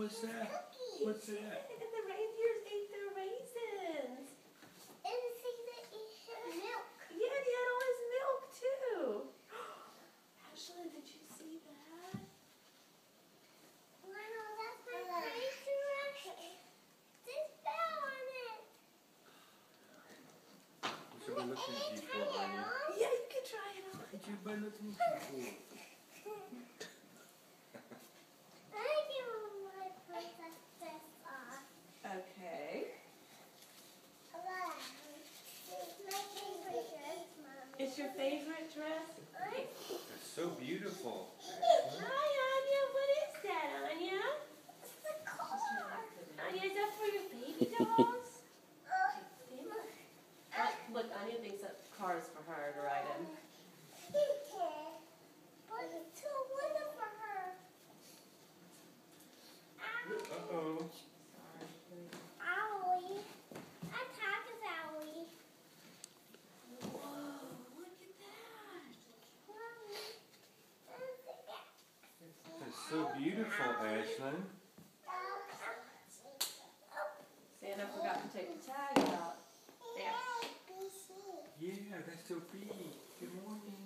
What's that? Cookies. What's that? And the reindeers ate their raisins. And see that it had milk. Yeah, and he had all his milk too. Ashlyn, did you see that? Wow, that's my crazy rush. This bell on it. What's it gonna look And like it's you for, Aanya? on. Yeah, you can try it on. What's your butt looking like you for? I give my princess this off. Okay. Hello. It's my favorite dress, Mommy. It's your favorite dress? It's so beautiful. Hi, Aanya. What is that, Aanya? It's the car. Aanya, is that for your baby dolls? Uh, look, Aanya thinks that car is for her to ride in. But it's too little for her. Uh-oh. Owie. Attack is owie. Whoa, look at that. Mommy. It's so beautiful, Ashlyn. Santa forgot to take the tag out. There. Yeah, that's so big. Good morning.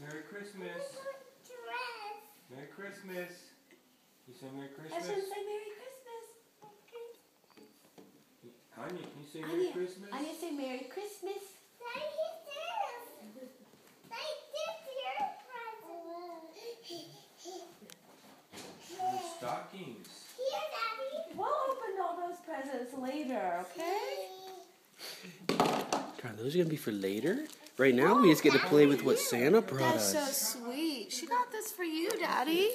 Merry Christmas. Merry Christmas. You say Merry Ashlyn, Christmas? say Merry Christmas. Aanya, can you say Merry Aanya, Christmas? Aanya, say Merry Christmas. Say his this. Say this your present. And stockings. Here, Daddy. We'll open all those presents later, okay? God, those are gonna be for later. Right now, we just get to play with what Santa brought That's us. so sweet. She got this for you, Daddy.